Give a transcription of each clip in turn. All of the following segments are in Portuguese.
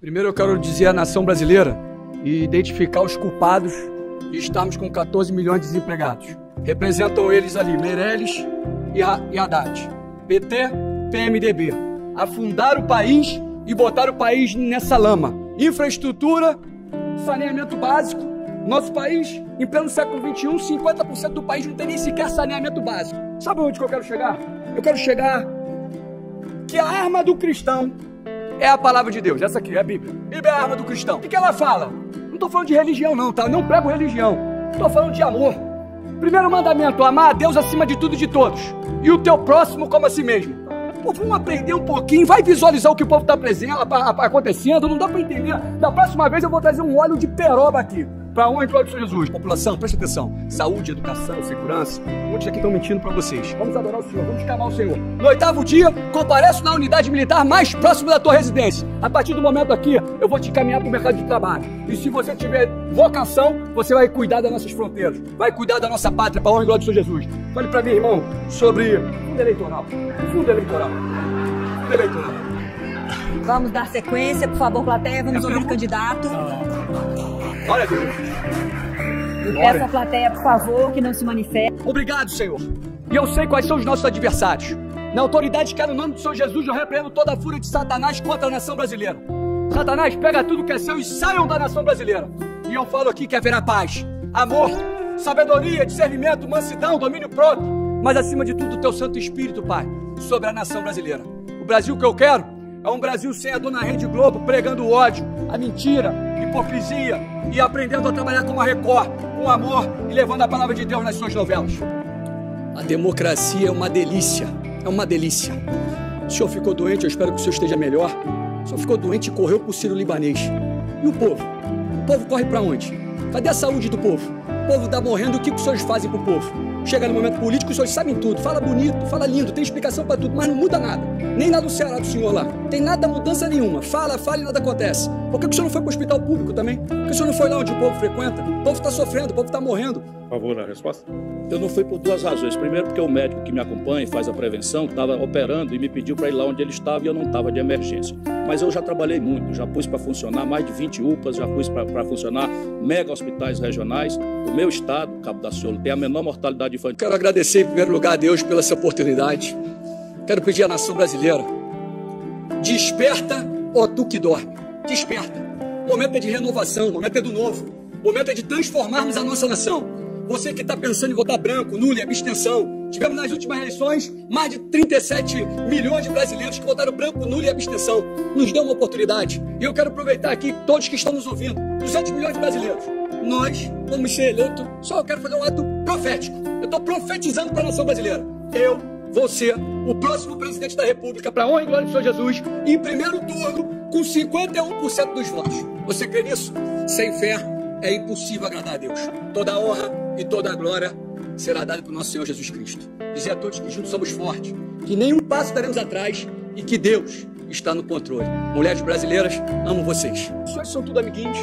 Primeiro eu quero dizer à nação brasileira e identificar os culpados de estarmos com 14 milhões de desempregados. Representam eles ali, Meirelles e, e Haddad. PT, PMDB. Afundar o país e botar o país nessa lama. Infraestrutura, saneamento básico. Nosso país, em pleno século XXI, 50% do país não tem nem sequer saneamento básico. Sabe onde que eu quero chegar? Eu quero chegar que a arma do cristão é a palavra de Deus. Essa aqui é a Bíblia. Bíblia é a arma do cristão. O que, que ela fala? Não estou falando de religião, não, tá? Não prego religião. Estou falando de amor. Primeiro mandamento: amar a Deus acima de tudo e de todos. E o teu próximo como a si mesmo. Pô, vamos aprender um pouquinho, vai visualizar o que o povo está acontecendo, não dá para entender. Da próxima vez eu vou trazer um óleo de peroba aqui. Para onde glória de Jesus? População, presta atenção. Saúde, educação, segurança. Muitos aqui estão mentindo para vocês. Vamos adorar o Senhor, vamos clamar o Senhor. No oitavo dia, compareço na unidade militar mais próxima da tua residência. A partir do momento aqui, eu vou te encaminhar para o mercado de trabalho. E se você tiver vocação, você vai cuidar das nossas fronteiras. Vai cuidar da nossa pátria, para honra e glória de Jesus. Fale para mim, irmão, sobre fundo eleitoral. Fundo eleitoral. Fundo eleitoral. Vamos dar sequência, por favor, plateia. Vamos ouvir o candidato. Glória a Deus. Eu peço à plateia, por favor, que não se manifeste. Obrigado, Senhor. E eu sei quais são os nossos adversários. Na autoridade que é no nome do Senhor Jesus, eu repreendo toda a fúria de Satanás contra a nação brasileira. Satanás, pega tudo que é seu e saiam da nação brasileira. E eu falo aqui que haverá paz, amor, sabedoria, discernimento, mansidão, domínio próprio. Mas acima de tudo, o teu Santo Espírito, Pai, sobre a nação brasileira. O Brasil que eu quero é um Brasil sem a dona Rede Globo pregando ódio, a mentira, hipocrisia e aprendendo a trabalhar com a Record, com amor e levando a palavra de Deus nas suas novelas. A democracia é uma delícia, é uma delícia. O senhor ficou doente, eu espero que o senhor esteja melhor. O senhor ficou doente e correu para o Ciro Libanês. E o povo? O povo corre para onde? Cadê a saúde do povo? O povo está morrendo, o que os senhores fazem para o povo? Chega no momento político, os senhores sabem tudo, fala bonito, fala lindo, tem explicação para tudo, mas não muda nada. Nem lá no Ceará do senhor lá. Tem nada, mudança nenhuma. Fala, fala e nada acontece. Por que o senhor não foi para o hospital público também? Por que o senhor não foi lá onde o povo frequenta? O povo está sofrendo, o povo está morrendo. Por favor, na resposta. Eu não fui por duas razões. Primeiro, porque o médico que me acompanha e faz a prevenção estava operando e me pediu para ir lá onde ele estava e eu não estava de emergência. Mas eu já trabalhei muito, já pus para funcionar mais de 20 UPAs, já pus para funcionar mega hospitais regionais. O meu estado, Cabo da Ciolo, tem a menor mortalidade infantil. Quero agradecer em primeiro lugar a Deus pela essa oportunidade. Quero pedir à nação brasileira: desperta, ó tu que dorme. Desperta. O momento é de renovação, o momento é do novo. O momento é de transformarmos a nossa nação. Você que está pensando em votar branco, nulo e abstenção. Tivemos nas últimas eleições mais de 37 milhões de brasileiros que votaram branco, nulo e abstenção. Nos deu uma oportunidade. E eu quero aproveitar aqui todos que estão nos ouvindo, 200 milhões de brasileiros. Nós vamos ser eleitos, só eu quero fazer um ato profético. Eu estou profetizando para a nação brasileira. Eu vou ser o próximo presidente da República, para honra e glória do Senhor Jesus, em primeiro turno, com 51% dos votos. Você crê nisso? Sem fé é impossível agradar a Deus. Toda honra e toda a glória será dada para o nosso Senhor Jesus Cristo. Dizer a todos que juntos somos fortes, que nenhum passo daremos atrás e que Deus está no controle. Mulheres brasileiras, amo vocês. Os senhores são tudo amiguinhos.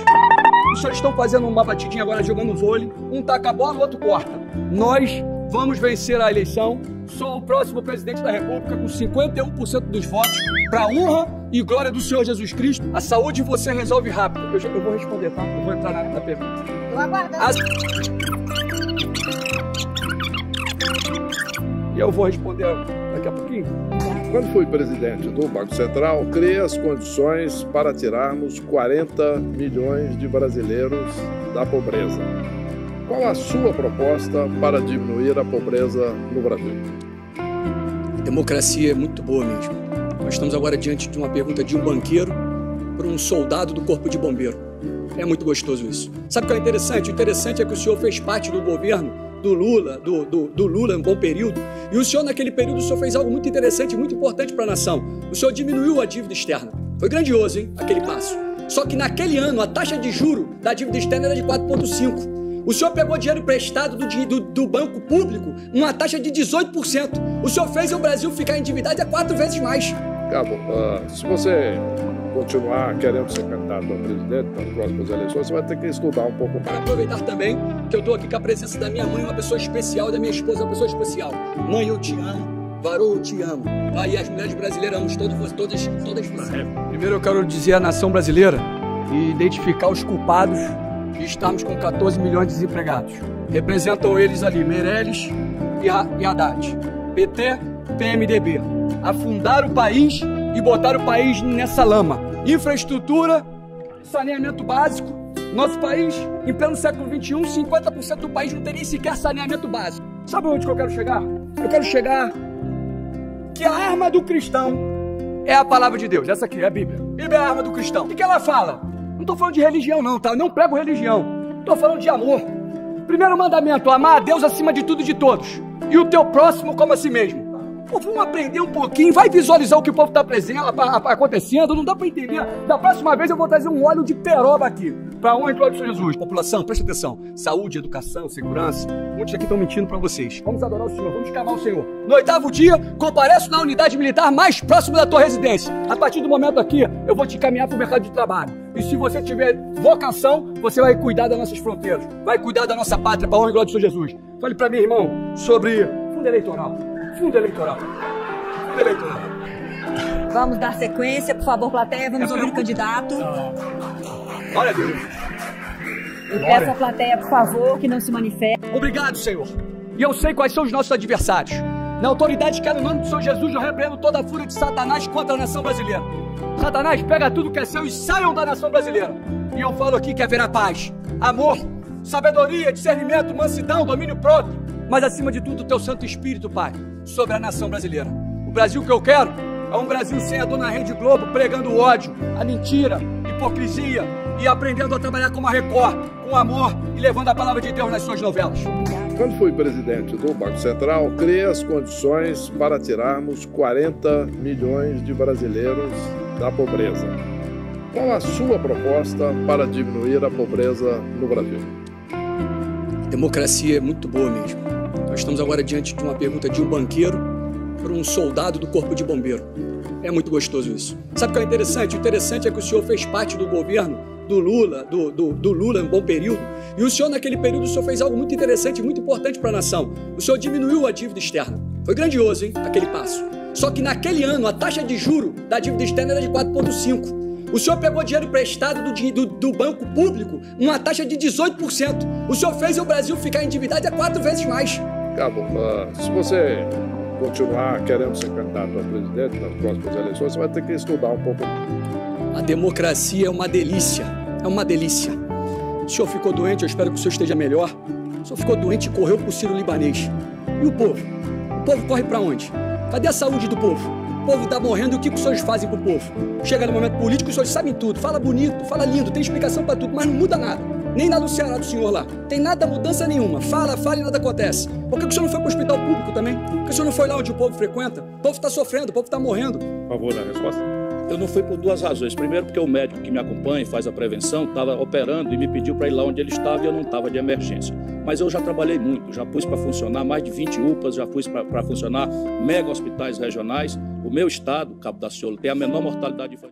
Os senhores estão fazendo uma batidinha agora jogando vôlei. Um taca a bola, o outro corta. Nós vamos vencer a eleição. Sou o próximo presidente da República com 51% dos votos para honra e glória do Senhor Jesus Cristo. A saúde você resolve rápido. Eu, já, eu vou responder, tá? Eu vou entrar na, na pergunta. Tô aguardando. As... E eu vou responder daqui a pouquinho. Quando fui presidente do Banco Central, criei as condições para tirarmos 40 milhões de brasileiros da pobreza. Qual a sua proposta para diminuir a pobreza no Brasil? A democracia é muito boa mesmo. Nós estamos agora diante de uma pergunta de um banqueiro para um soldado do corpo de bombeiro. É muito gostoso isso. Sabe o que é interessante? O interessante é que o senhor fez parte do governo do Lula, do, do, do Lula, um bom período. E o senhor, naquele período, o senhor fez algo muito interessante, muito importante para a nação. O senhor diminuiu a dívida externa. Foi grandioso, hein? Aquele passo. Só que naquele ano, a taxa de juro da dívida externa era de 4,5%. O senhor pegou dinheiro emprestado do, do, do, banco público, uma taxa de 18%. O senhor fez o Brasil ficar endividado a quatro vezes mais. Cabo, uh, se você continuar querendo ser candidato a presidente nas próximas eleições, você vai ter que estudar um pouco mais. Quero aproveitar também que eu estou aqui com a presença da minha mãe, uma pessoa especial, da minha esposa, uma pessoa especial. Mãe, eu te amo. Varou, eu te amo. Tá? E as mulheres brasileiras amamos todas, todas, todas você. Primeiro eu quero dizer à nação brasileira e identificar os culpados de estarmos com 14 milhões de desempregados. Representam eles ali, Meirelles e, e Haddad. PT, PMDB. Afundar o país e botar o país nessa lama. Infraestrutura, saneamento básico. Nosso país, em pleno século XXI, 50% do país não nem sequer saneamento básico. Sabe onde que eu quero chegar? Eu quero chegar que a arma do cristão é a palavra de Deus. Essa aqui é a Bíblia. Bíblia é a arma do cristão. O que, ela fala? Não estou falando de religião, não, tá? Não prego religião. Estou falando de amor. Primeiro mandamento: amar a Deus acima de tudo e de todos. E o teu próximo como a si mesmo. Vamos aprender um pouquinho, vai visualizar o que o povo está acontecendo, não dá para entender. Da próxima vez eu vou trazer um óleo de peroba aqui. Para onde, glória de Jesus? População, presta atenção. Saúde, educação, segurança. Muitos aqui estão mentindo para vocês. Vamos adorar o Senhor, vamos escavar o Senhor. No oitavo dia, compareço na unidade militar mais próxima da tua residência. A partir do momento aqui, eu vou te encaminhar para o mercado de trabalho. E se você tiver vocação, você vai cuidar das nossas fronteiras, vai cuidar da nossa pátria, para honra e glória de Jesus. Fale para mim, irmão, sobre fundo eleitoral. Fundo eleitoral. Fundo eleitoral. Vamos dar sequência, por favor, plateia, vamos ouvir o candidato. Glória a Deus. Eu peço à plateia, por favor, que não se manifeste. Obrigado, Senhor. E eu sei quais são os nossos adversários. Na autoridade que é no nome do Senhor Jesus, eu repreendo toda a fúria de Satanás contra a nação brasileira. Satanás, pega tudo que é seu e saiam da nação brasileira. E eu falo aqui que haverá paz, amor, sabedoria, discernimento, mansidão, domínio próprio. Mas acima de tudo, o teu Santo Espírito, Pai, sobre a nação brasileira. O Brasil que eu quero é um Brasil sem a dona Rede Globo pregando o ódio, a mentira, hipocrisia e aprendendo a trabalhar com a Record, com amor e levando a palavra de Deus nas suas novelas. Quando fui presidente do Banco Central, criei as condições para tirarmos 40 milhões de brasileiros da pobreza. Qual a sua proposta para diminuir a pobreza no Brasil? A democracia é muito boa mesmo. Nós estamos agora diante de uma pergunta de um banqueiro para um soldado do corpo de bombeiro. É muito gostoso isso. Sabe o que é interessante? O interessante é que o senhor fez parte do governo do Lula, do, do, do Lula em um bom período. E o senhor, naquele período, o senhor fez algo muito interessante e muito importante para a nação. O senhor diminuiu a dívida externa. Foi grandioso, hein? Aquele passo. Só que naquele ano, a taxa de juro da dívida externa era de 4,5%. O senhor pegou dinheiro emprestado do, do, do, banco público, uma taxa de 18%. O senhor fez o Brasil ficar endividado a quatro vezes mais. Cabo, uh, se você continuar querendo ser candidato a presidente nas próximas eleições, você vai ter que estudar um pouco. A democracia é uma delícia, é uma delícia. O senhor ficou doente, eu espero que o senhor esteja melhor. O senhor ficou doente e correu para o Ciro Libanês. E o povo? O povo corre para onde? Cadê a saúde do povo? O povo está morrendo e o que, que os senhores fazem com o povo? Chega no momento político, os senhores sabem tudo, fala bonito, fala lindo, tem explicação para tudo, mas não muda nada. Nem lá no Ceará do senhor lá. Tem nada, mudança nenhuma. Fala, fala e nada acontece. Por que o senhor não foi para o hospital público também? Por que o senhor não foi lá onde o povo frequenta? O povo está sofrendo, o povo está morrendo. Por favor, na resposta. Eu não fui por duas razões. Primeiro, porque o médico que me acompanha e faz a prevenção estava operando e me pediu para ir lá onde ele estava e eu não estava de emergência. Mas eu já trabalhei muito, já pus para funcionar mais de 20 UPAs, já pus para funcionar mega hospitais regionais. O meu estado, Cabo da Ciolo, tem a menor mortalidade infantil.